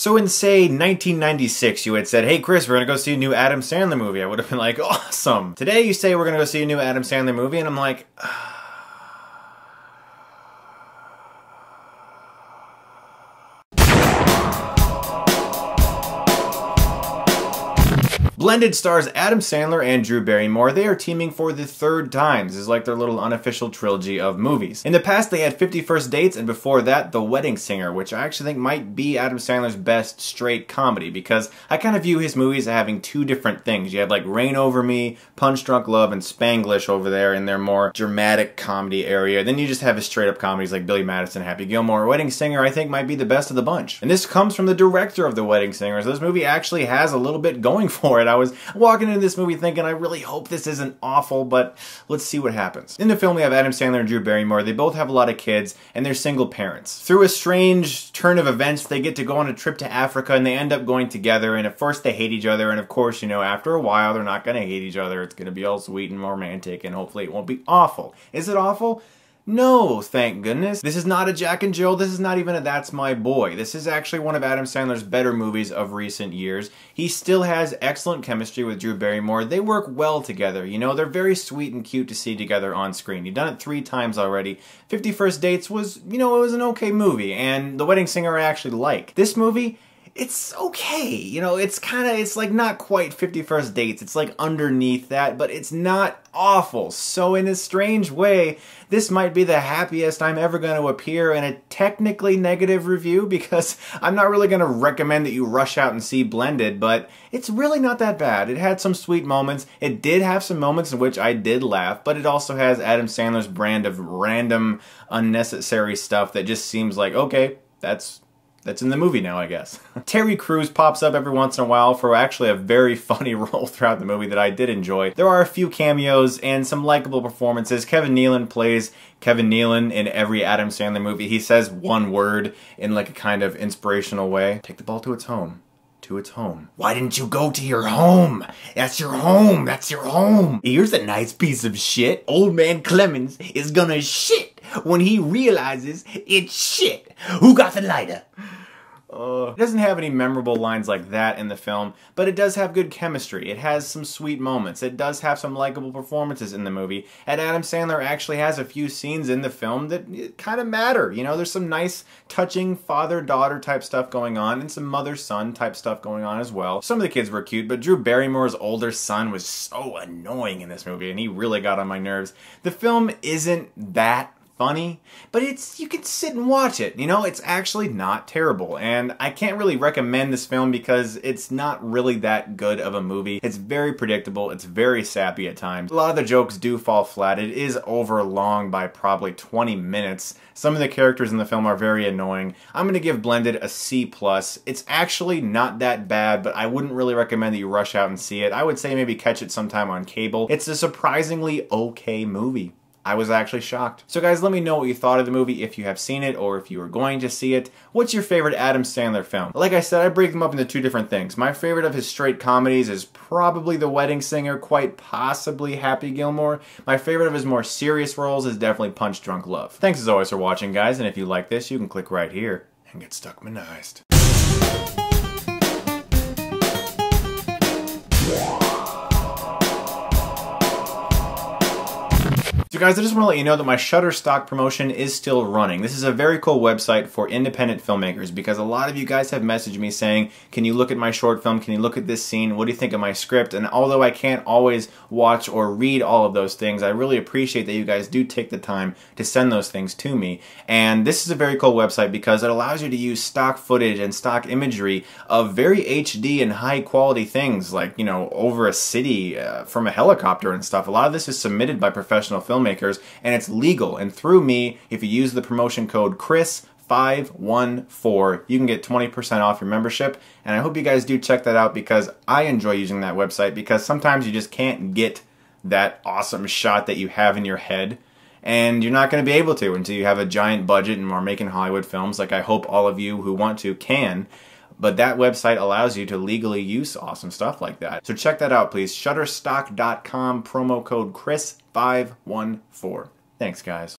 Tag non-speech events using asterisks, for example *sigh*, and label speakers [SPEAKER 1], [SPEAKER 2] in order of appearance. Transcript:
[SPEAKER 1] So in, say, 1996, you had said, hey Chris, we're gonna go see a new Adam Sandler movie. I would have been like, *laughs* awesome. Today you say we're gonna go see a new Adam Sandler movie, and I'm like, ah, Blended stars Adam Sandler and Drew Barrymore. They are teaming for the third time. This is like their little unofficial trilogy of movies. In the past, they had 50 First Dates, and before that, The Wedding Singer, which I actually think might be Adam Sandler's best straight comedy because I kind of view his movies as having two different things. You have like Reign Over Me, Punch Drunk Love, and Spanglish over there in their more dramatic comedy area. Then you just have his straight up comedies like Billy Madison, Happy Gilmore. Wedding Singer, I think, might be the best of the bunch. And this comes from the director of The Wedding Singer, so this movie actually has a little bit going *laughs* for it. I was walking into this movie thinking, I really hope this isn't awful, but let's see what happens. In the film, we have Adam Sandler and Drew Barrymore. They both have a lot of kids, and they're single parents. Through a strange turn of events, they get to go on a trip to Africa, and they end up going together, and at first they hate each other, and of course, you know, after a while, they're not gonna hate each other. It's gonna be all sweet and romantic, and hopefully it won't be awful. Is it awful? No, thank goodness. This is not a Jack and Jill. This is not even a That's My Boy. This is actually one of Adam Sandler's better movies of recent years. He still has excellent chemistry with Drew Barrymore. They work well together. You know, they're very sweet and cute to see together on screen. He's done it three times already. 50 First Dates was, you know, it was an okay movie, and The Wedding Singer I actually like. This movie, it's okay. You know, it's kind of, it's like not quite 50 First Dates. It's like underneath that, but it's not awful. So in a strange way, this might be the happiest I'm ever going to appear in a technically negative review because *laughs* I'm not really going to recommend that you rush out and see Blended, but it's really not that bad. It had some sweet moments. It did have some moments in which I did laugh, but it also has Adam Sandler's brand of random, unnecessary stuff that just seems like, okay, that's that's in the movie now, I guess. *laughs* Terry Crews pops up every once in a while for actually a very *laughs* funny role throughout the movie that I did enjoy. There are a few cameos and some likable performances. Kevin Nealon plays Kevin Nealon in every Adam Sandler movie. He says one word in like a kind of inspirational way. Take the ball to its home to its home. Why didn't you go to your home? That's your home. That's your home. Here's a nice piece of shit. Old man Clemens is gonna shit when he realizes it's shit. Who got the lighter? Uh, it doesn't have any memorable lines like that in the film, but it does have good chemistry. It has some sweet moments. It does have some likable performances in the movie. And Adam Sandler actually has a few scenes in the film that kind of matter. You know, there's some nice, touching father-daughter type stuff going on and some mother-son type stuff going on as well. Some of the kids were cute, but Drew Barrymore's older son was so annoying in this movie, and he really got on my nerves. The film isn't that funny, but it's you can sit and watch it. You know, it's actually not terrible. And I can't really recommend this film because it's not really that good of a movie. It's very predictable. It's very sappy at times. A lot of the jokes do fall flat. It is over long by probably 20 minutes. Some of the characters in the film are very annoying. I'm going to give Blended a C+. plus. It's actually not that bad, but I wouldn't really recommend that you rush out and see it. I would say maybe catch it sometime on cable. It's a surprisingly okay movie. I was actually shocked. So guys, let me know what you thought of the movie if you have seen it or if you are going to see it. What's your favorite Adam Sandler film? Like I said, I break them up into two different things. My favorite of his straight comedies is probably The Wedding Singer, quite possibly Happy Gilmore. My favorite of his more serious roles is definitely Punch Drunk Love. Thanks as always for watching guys, and if you like this, you can click right here and get Stuckmanized. So guys, I just want to let you know that my Shutterstock promotion is still running. This is a very cool website for independent filmmakers because a lot of you guys have messaged me saying, can you look at my short film? Can you look at this scene? What do you think of my script? And although I can't always watch or read all of those things, I really appreciate that you guys do take the time to send those things to me. And this is a very cool website because it allows you to use stock footage and stock imagery of very HD and high quality things like, you know, over a city uh, from a helicopter and stuff. A lot of this is submitted by professional filmmakers filmmakers, and it's legal. And through me, if you use the promotion code Chris 514 you can get 20% off your membership. And i hope you guys do check that out because i enjoy using that website because sometimes you just can't get that awesome shot that you have in your head. And you're not going to be able to until you have a giant budget and are making hollywood films like i hope all of you who want to can but that website allows you to legally use awesome stuff like that. So check that out, please. Shutterstock.com, promo code Chris514. Thanks, guys.